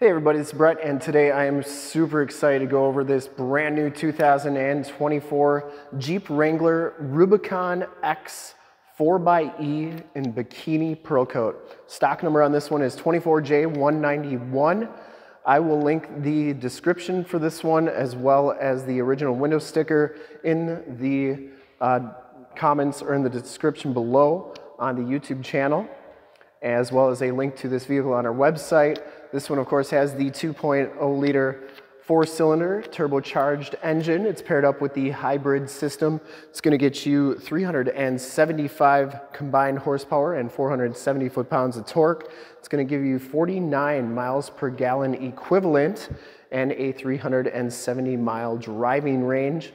Hey everybody, it's Brett and today I am super excited to go over this brand new 2024 Jeep Wrangler Rubicon X 4xE in Bikini Pearl Coat. Stock number on this one is 24J191. I will link the description for this one as well as the original window sticker in the uh, comments or in the description below on the YouTube channel, as well as a link to this vehicle on our website. This one, of course, has the 2.0 liter four cylinder turbocharged engine. It's paired up with the hybrid system. It's gonna get you 375 combined horsepower and 470 foot-pounds of torque. It's gonna give you 49 miles per gallon equivalent and a 370 mile driving range.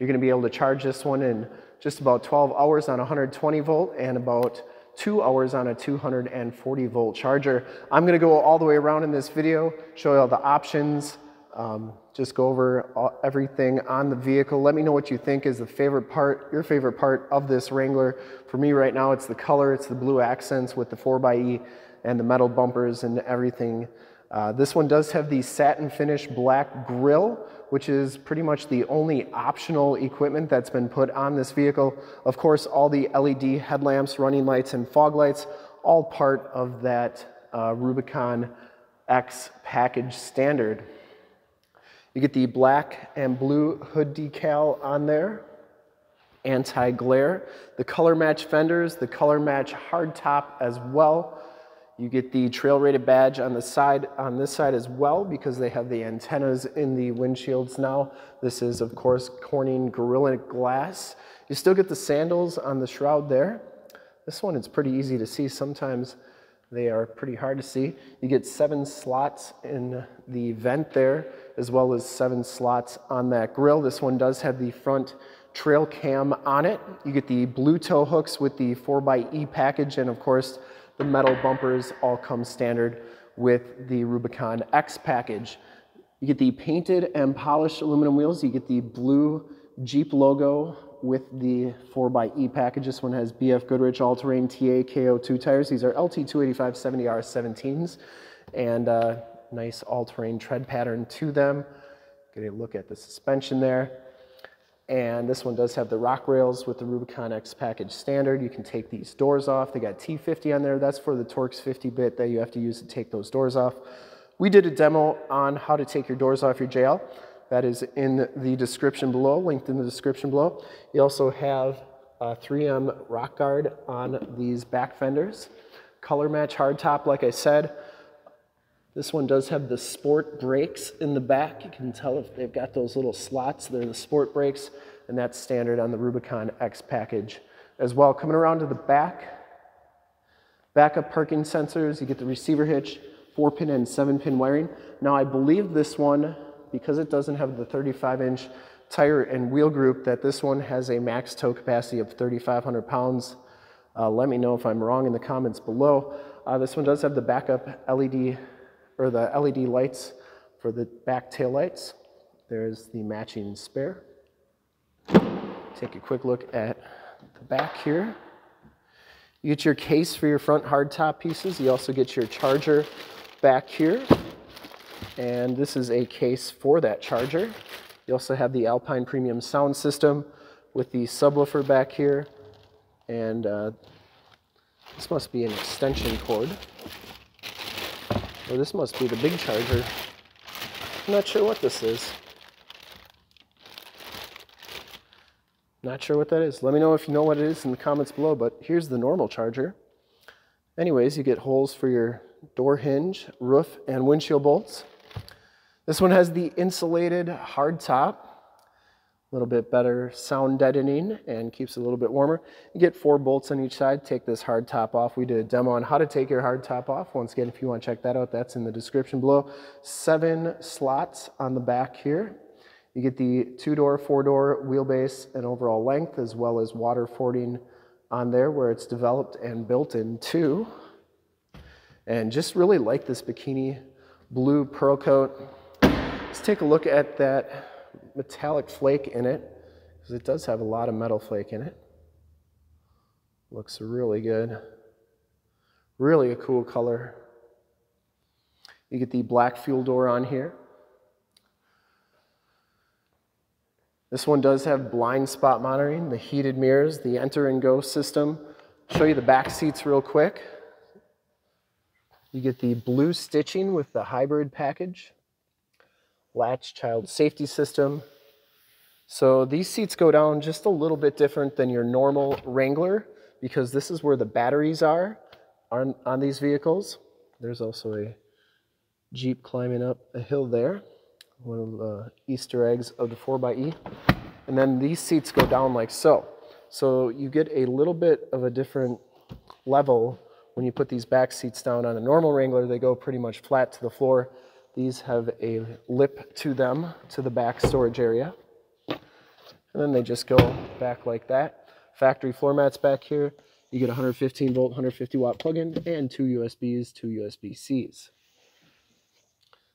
You're gonna be able to charge this one in just about 12 hours on 120 volt and about two hours on a 240 volt charger. I'm gonna go all the way around in this video, show you all the options, um, just go over all, everything on the vehicle. Let me know what you think is the favorite part, your favorite part of this Wrangler. For me right now, it's the color, it's the blue accents with the 4xE and the metal bumpers and everything. Uh, this one does have the satin finish black grille, which is pretty much the only optional equipment that's been put on this vehicle. Of course, all the LED headlamps, running lights, and fog lights, all part of that uh, Rubicon X package standard. You get the black and blue hood decal on there, anti-glare. The color match fenders, the color match hard top as well. You get the trail rated badge on the side, on this side as well, because they have the antennas in the windshields now. This is, of course, Corning Gorilla Glass. You still get the sandals on the shroud there. This one, it's pretty easy to see. Sometimes they are pretty hard to see. You get seven slots in the vent there, as well as seven slots on that grill. This one does have the front trail cam on it. You get the blue tow hooks with the 4xE package, and of course, the metal bumpers all come standard with the Rubicon X package. You get the painted and polished aluminum wheels. You get the blue Jeep logo with the 4xE package. This one has BF Goodrich All-Terrain TA KO2 tires. These are LT285-70R17s and uh, nice all-terrain tread pattern to them. Get a look at the suspension there. And this one does have the rock rails with the Rubicon X package standard. You can take these doors off. They got T50 on there. That's for the Torx 50 bit that you have to use to take those doors off. We did a demo on how to take your doors off your JL. That is in the description below, linked in the description below. You also have a 3M rock guard on these back fenders. Color match hardtop, like I said. This one does have the sport brakes in the back. You can tell if they've got those little slots. They're the sport brakes, and that's standard on the Rubicon X package as well. Coming around to the back, backup parking sensors. You get the receiver hitch, four pin and seven pin wiring. Now I believe this one because it doesn't have the 35 inch tire and wheel group that this one has a max tow capacity of 3,500 pounds. Uh, let me know if I'm wrong in the comments below. Uh, this one does have the backup LED or the LED lights for the back tail lights. There's the matching spare. Take a quick look at the back here. You get your case for your front hardtop pieces. You also get your charger back here. And this is a case for that charger. You also have the Alpine Premium sound system with the subwoofer back here. And uh, this must be an extension cord. Or this must be the big charger. I'm not sure what this is. Not sure what that is. Let me know if you know what it is in the comments below, but here's the normal charger. Anyways, you get holes for your door hinge, roof, and windshield bolts. This one has the insulated hard top, a little bit better sound deadening and keeps it a little bit warmer. You get four bolts on each side. Take this hard top off. We did a demo on how to take your hard top off. Once again, if you want to check that out, that's in the description below. Seven slots on the back here. You get the two-door, four-door wheelbase and overall length, as well as water fording on there where it's developed and built into. And just really like this bikini blue pearl coat. Let's take a look at that metallic flake in it, because it does have a lot of metal flake in it. Looks really good. Really a cool color. You get the black fuel door on here. This one does have blind spot monitoring, the heated mirrors, the enter and go system. Show you the back seats real quick. You get the blue stitching with the hybrid package, latch child safety system. So these seats go down just a little bit different than your normal Wrangler because this is where the batteries are on, on these vehicles. There's also a Jeep climbing up a hill there, one of the Easter eggs of the 4xE. And then these seats go down like so. So you get a little bit of a different level when you put these back seats down on a normal Wrangler. They go pretty much flat to the floor. These have a lip to them, to the back storage area. And then they just go back like that. Factory floor mats back here. You get 115 volt, 150 watt plug-in and two USBs, two USB-Cs.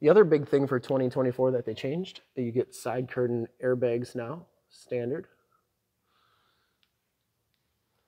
The other big thing for 2024 that they changed, you get side curtain airbags now, standard.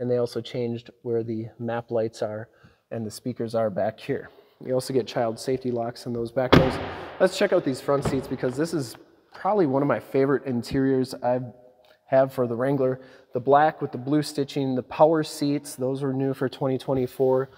And they also changed where the map lights are and the speakers are back here. You also get child safety locks in those back doors. Let's check out these front seats because this is probably one of my favorite interiors I have for the Wrangler. The black with the blue stitching, the power seats, those were new for 2024.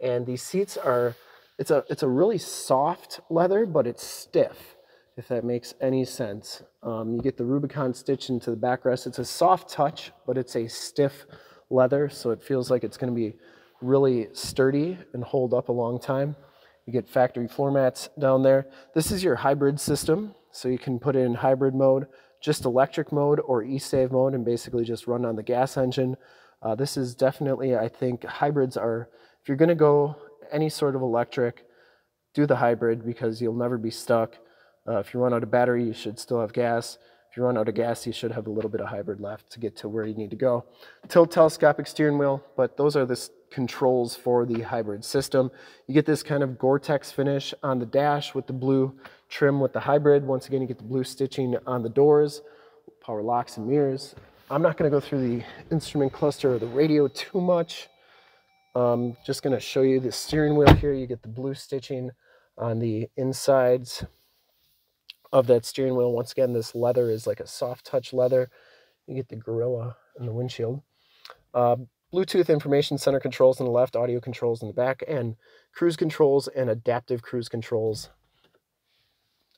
And these seats are, it's a, it's a really soft leather, but it's stiff, if that makes any sense. Um, you get the Rubicon stitch into the backrest. It's a soft touch, but it's a stiff leather, so it feels like it's going to be really sturdy and hold up a long time. You get factory floor mats down there. This is your hybrid system, so you can put it in hybrid mode, just electric mode or e-save mode and basically just run on the gas engine. Uh, this is definitely, I think, hybrids are, if you're going to go any sort of electric, do the hybrid because you'll never be stuck. Uh, if you run out of battery, you should still have gas. If you run out of gas, you should have a little bit of hybrid left to get to where you need to go. Tilt telescopic steering wheel, but those are the controls for the hybrid system. You get this kind of Gore-Tex finish on the dash with the blue trim with the hybrid. Once again, you get the blue stitching on the doors, power locks and mirrors. I'm not gonna go through the instrument cluster or the radio too much. I'm just gonna show you the steering wheel here. You get the blue stitching on the insides of that steering wheel. Once again, this leather is like a soft touch leather. You get the Gorilla in the windshield. Uh, Bluetooth information center controls on the left, audio controls in the back, and cruise controls and adaptive cruise controls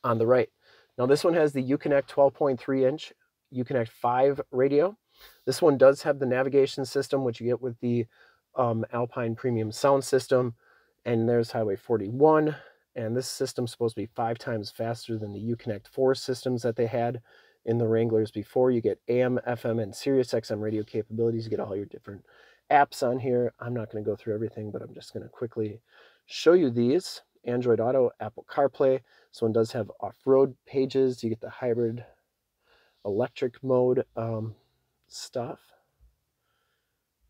on the right. Now this one has the Uconnect 12.3 inch Uconnect 5 radio. This one does have the navigation system, which you get with the um, Alpine Premium sound system. And there's Highway 41 and this system's supposed to be five times faster than the Uconnect 4 systems that they had in the Wranglers before. You get AM, FM, and Sirius XM radio capabilities. You get all your different apps on here. I'm not going to go through everything, but I'm just going to quickly show you these. Android Auto, Apple CarPlay. This one does have off-road pages. You get the hybrid electric mode um, stuff.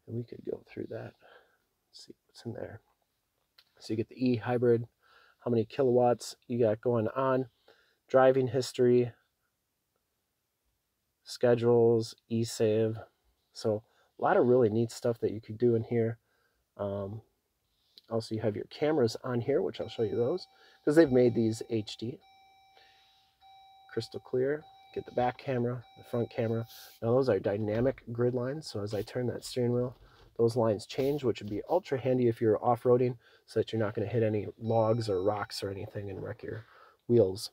And we could go through that. Let's see what's in there. So you get the e-hybrid how many kilowatts you got going on, driving history, schedules, e-save. So a lot of really neat stuff that you could do in here. Um, also, you have your cameras on here, which I'll show you those, because they've made these HD. Crystal clear. Get the back camera, the front camera. Now those are dynamic grid lines, so as I turn that steering wheel, those lines change, which would be ultra handy if you're off-roading so that you're not going to hit any logs or rocks or anything and wreck your wheels.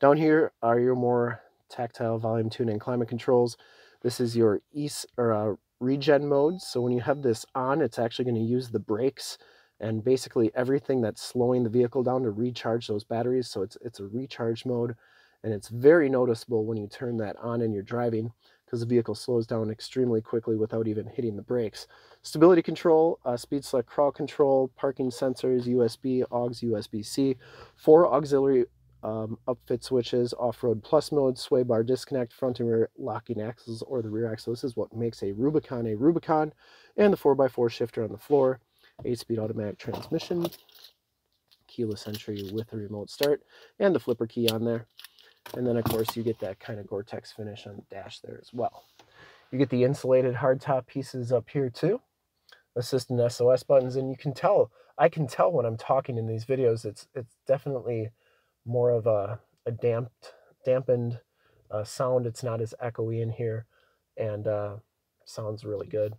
Down here are your more tactile volume tune and climate controls. This is your east or uh, regen mode. So when you have this on, it's actually going to use the brakes and basically everything that's slowing the vehicle down to recharge those batteries. So it's, it's a recharge mode and it's very noticeable when you turn that on and you're driving because the vehicle slows down extremely quickly without even hitting the brakes. Stability control, uh, speed select crawl control, parking sensors, USB, AUX, USB-C, four auxiliary um, upfit switches, off-road plus mode, sway bar disconnect, front and rear locking axles or the rear axle. This is what makes a Rubicon a Rubicon, and the 4x4 shifter on the floor, 8-speed automatic transmission, keyless entry with a remote start, and the flipper key on there. And then of course you get that kind of Gore-Tex finish on the dash there as well. You get the insulated hardtop pieces up here too. assist and SOS buttons, and you can tell, I can tell when I'm talking in these videos, it's it's definitely more of a, a damped, dampened uh, sound. It's not as echoey in here, and uh, sounds really good.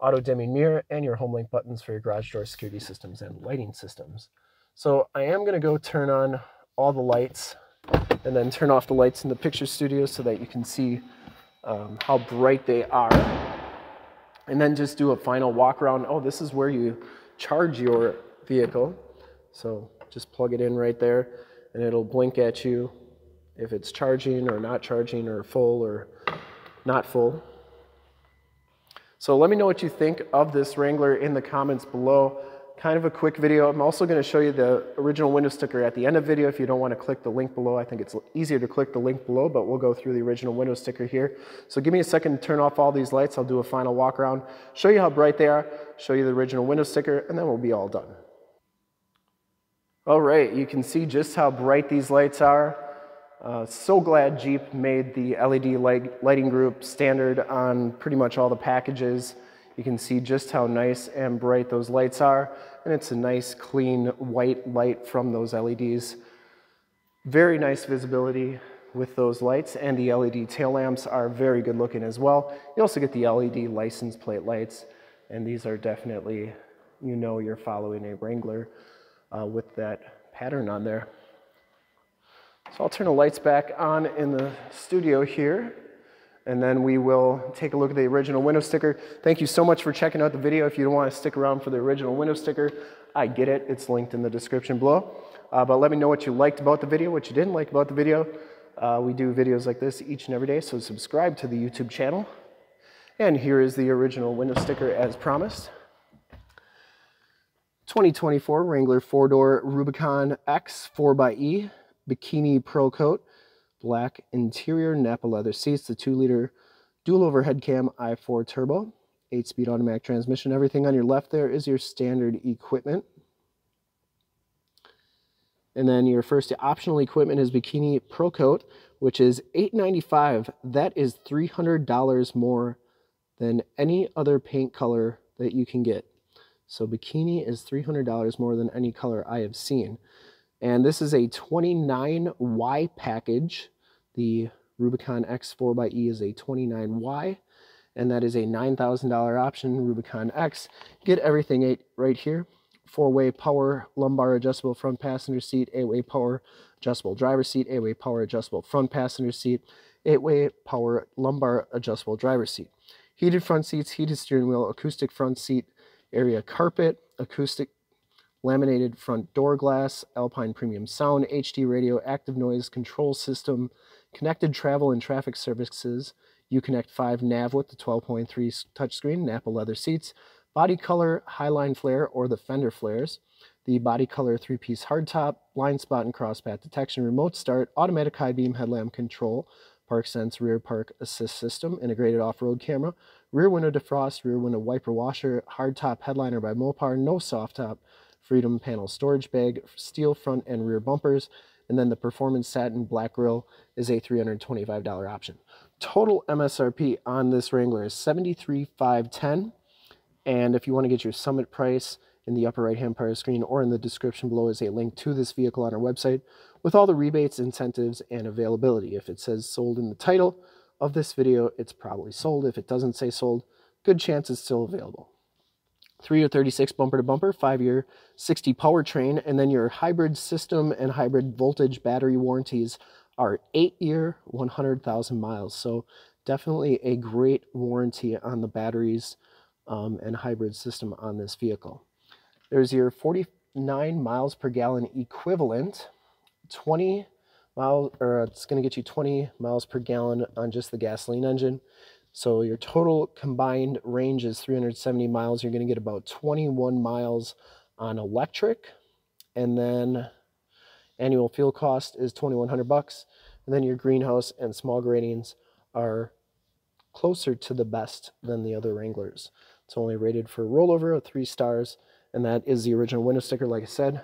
Auto dimming mirror and your home link buttons for your garage door security systems and lighting systems. So I am going to go turn on all the lights and then turn off the lights in the picture studio so that you can see um, how bright they are. And then just do a final walk around. Oh, this is where you charge your vehicle. So just plug it in right there and it'll blink at you if it's charging or not charging or full or not full. So let me know what you think of this Wrangler in the comments below kind of a quick video. I'm also going to show you the original window sticker at the end of video if you don't want to click the link below. I think it's easier to click the link below, but we'll go through the original window sticker here. So give me a second to turn off all these lights. I'll do a final walk around, show you how bright they are, show you the original window sticker, and then we'll be all done. All right, you can see just how bright these lights are. Uh, so glad Jeep made the LED light, lighting group standard on pretty much all the packages. You can see just how nice and bright those lights are, and it's a nice clean white light from those LEDs. Very nice visibility with those lights, and the LED tail lamps are very good looking as well. You also get the LED license plate lights, and these are definitely, you know you're following a Wrangler uh, with that pattern on there. So I'll turn the lights back on in the studio here and then we will take a look at the original window sticker. Thank you so much for checking out the video. If you don't want to stick around for the original window sticker, I get it. It's linked in the description below. Uh, but let me know what you liked about the video, what you didn't like about the video. Uh, we do videos like this each and every day, so subscribe to the YouTube channel. And here is the original window sticker as promised. 2024 Wrangler 4-door Rubicon X 4xE Bikini Pearl Coat black interior Nappa leather seats, the 2-liter dual overhead cam i4 turbo, 8-speed automatic transmission. Everything on your left there is your standard equipment. And then your first optional equipment is Bikini Pearl Coat, which is 895. That is $300 more than any other paint color that you can get. So Bikini is $300 more than any color I have seen. And this is a 29Y package. The Rubicon X 4xE is a 29Y, and that is a $9,000 option. Rubicon X, get everything right here. Four-way power lumbar adjustable front passenger seat, eight-way power adjustable driver seat, eight-way power adjustable front passenger seat, eight-way power lumbar adjustable driver seat. Heated front seats, heated steering wheel, acoustic front seat area carpet, acoustic laminated front door glass, Alpine premium sound, HD radio, active noise control system, connected travel and traffic services, Uconnect 5 nav with the 12.3 touchscreen, Nappa leather seats, body color, highline flare or the fender flares, the body color three-piece hardtop, blind spot and crosspath detection, remote start, automatic high beam headlamp control, park sense rear park assist system, integrated off-road camera, rear window defrost, rear window wiper washer, hardtop headliner by Mopar, no soft top, Freedom panel storage bag, steel front and rear bumpers, and then the Performance Satin Black Grill is a $325 option. Total MSRP on this Wrangler is $73,510. And if you want to get your summit price in the upper right hand part of the screen or in the description below is a link to this vehicle on our website with all the rebates, incentives, and availability. If it says sold in the title of this video, it's probably sold. If it doesn't say sold, good chance it's still available. 3 year 36 bumper to bumper, 5 year 60 powertrain, and then your hybrid system and hybrid voltage battery warranties are 8 year 100,000 miles. So definitely a great warranty on the batteries um, and hybrid system on this vehicle. There's your 49 miles per gallon equivalent, 20 miles, or uh, it's going to get you 20 miles per gallon on just the gasoline engine. So your total combined range is 370 miles. You're going to get about 21 miles on electric. And then annual fuel cost is 2100 bucks. And then your greenhouse and smog ratings are closer to the best than the other Wranglers. It's only rated for rollover of three stars. And that is the original window sticker, like I said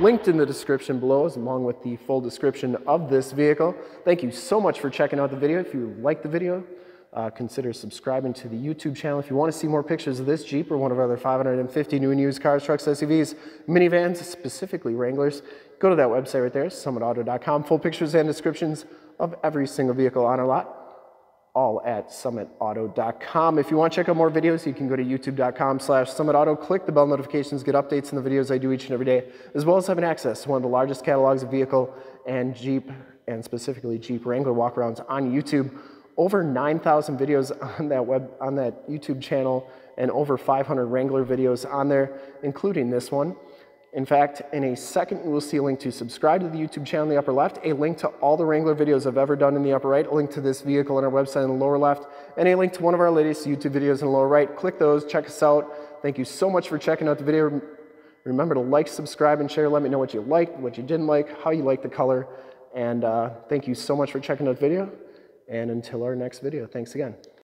linked in the description below along with the full description of this vehicle. Thank you so much for checking out the video. If you like the video, uh, consider subscribing to the YouTube channel. If you want to see more pictures of this Jeep or one of our other 550 new and used cars, trucks, SUVs, minivans, specifically Wranglers, go to that website right there, summitauto.com. Full pictures and descriptions of every single vehicle on our lot, all at summitauto.com. If you want to check out more videos, you can go to youtube.com slash summitauto, click the bell notifications, get updates on the videos I do each and every day, as well as having access to one of the largest catalogs of vehicle and Jeep, and specifically Jeep Wrangler walkarounds on YouTube over 9,000 videos on that web on that YouTube channel and over 500 Wrangler videos on there, including this one. In fact, in a second, will see a link to subscribe to the YouTube channel in the upper left, a link to all the Wrangler videos I've ever done in the upper right, a link to this vehicle on our website in the lower left, and a link to one of our latest YouTube videos in the lower right. Click those, check us out. Thank you so much for checking out the video. Remember to like, subscribe, and share. Let me know what you liked, what you didn't like, how you liked the color. And uh, thank you so much for checking out the video. And until our next video, thanks again.